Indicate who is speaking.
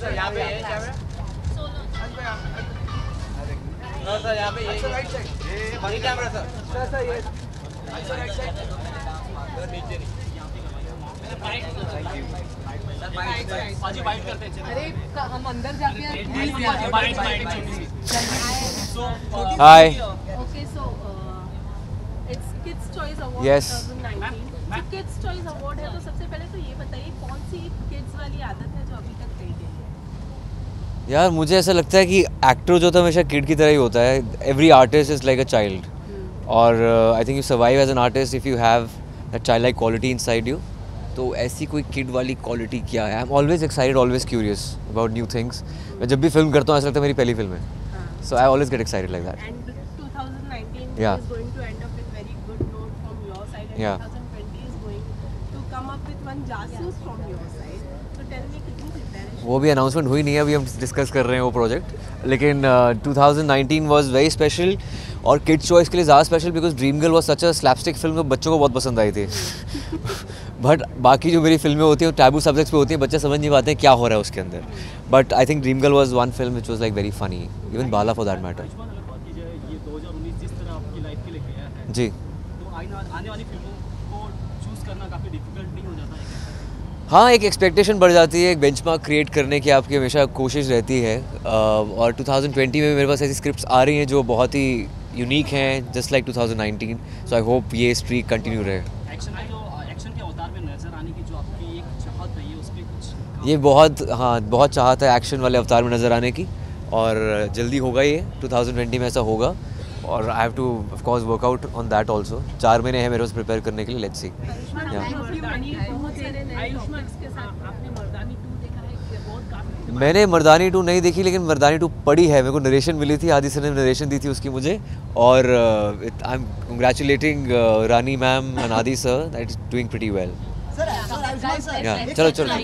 Speaker 1: Sir यहाँ पे ये कैमरा
Speaker 2: सोलो
Speaker 1: सर यहाँ पे ये। राइट साइड ये कैमरा सर। सर। सर ये। सर राइट साइड सर नीचे नहीं।
Speaker 3: बाइट करते हैं
Speaker 4: अरे हम अंदर जाके यार
Speaker 3: बाइट बाइट छोटी सी सो
Speaker 5: Hi.
Speaker 2: Okay, so uh, it's जो Kids Choice Award है तो सबसे पहले तो ये बताइए कौन सी kids वाली आदत है जो अभी तक गई है?
Speaker 5: यार मुझे ऐसा लगता है कि एक्टर जो था हमेशा किड की तरह ही होता है। Every artist is like a child और I think you survive as an artist if you have that child like quality inside you तो ऐसी कोई किड वाली क्वालिटी क्या है? I am always excited always curious about new things मैं जब भी फ़िल्म करता हूँ ऐसा लगता है मेरी पहली फ़िल्म है। So I always get excited like that
Speaker 2: And
Speaker 5: वो भी अनाउंसमेंट हुई नहीं है अभी हम डिस्कस कर रहे हैं वो प्रोजेक्ट लेकिन uh, 2019 वाज वेरी स्पेशल और किड्स चॉइस के लिए ज़्यादा special because Dream Girl was such a slapstick film जो बच्चों को बहुत पसंद आई थी. बट बाकी जो मेरी फ़िल्में होती हैं टैबू सब्जेक्ट्स पे होती हैं बच्चे समझ नहीं पाते हैं क्या हो रहा है उसके अंदर. But I think Dream Girl was one film which was like very funny even Bala for that matter
Speaker 3: Ayushmann अगर बात की जाए ये 2019 जिस तरह आपकी लाइफ के लिए गया
Speaker 5: जी.
Speaker 3: तो आने वाली फ़िल्मों करना काफ़ी डिफ़िकल्ट नहीं हो जाता है
Speaker 5: हाँ एक एक्सपेक्टेशन बढ़ जाती है एक बेंचमार्क क्रिएट करने की आपकी हमेशा कोशिश रहती है। और 2020 में मेरे पास ऐसी स्क्रिप्ट्स आ रही हैं जो बहुत ही यूनिक हैं just like 2019 so I hope ये स्ट्रीक कंटिन्यू रहे।
Speaker 3: एक्शन जो एक्शन के अवतार में नज़र आने की जो आपकी एक चाहत है ये उस पर कुछ
Speaker 5: ये बहुत हाँ बहुत चाहत है एक्शन वाले अवतार में नज़र आने की। और जल्दी होगा ये 2020 में ऐसा होगा। और I have to of course work out on that also चार महीने हैं मेरे पास प्रिपेयर करने के लिए let's see
Speaker 2: Ayushmann
Speaker 5: Yeah.
Speaker 2: I hope you बनी बहुत सारे नए topics के साथ
Speaker 3: आपने मर्दानी टू देखा है कि बहुत काफ़ी
Speaker 5: मैंने मर्दानी टू नहीं देखी लेकिन मर्दानी टू पढ़ी है। मेरे को नरेशन मिली थी आदि सर ने नरेशन दी थी उसकी मुझे। और I am congratulating Rani ma'am and Adi sir that is doing pretty well चलो चलो।